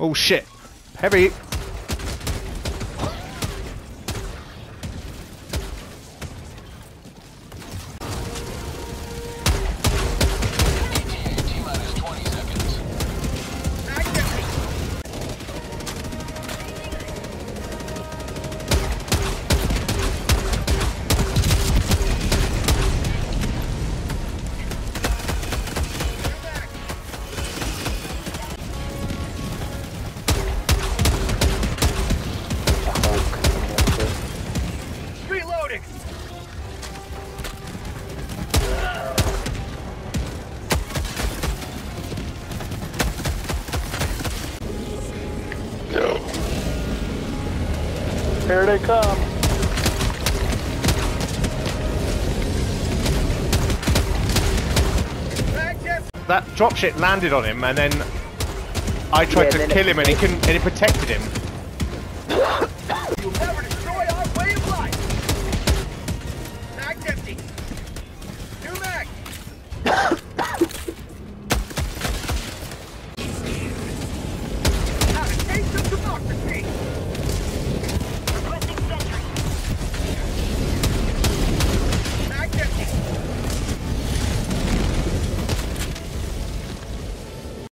Oh shit. Heavy. Reloading! Here they come. That dropship landed on him and then I tried Yeah, to kill him and he couldn't and it protected him.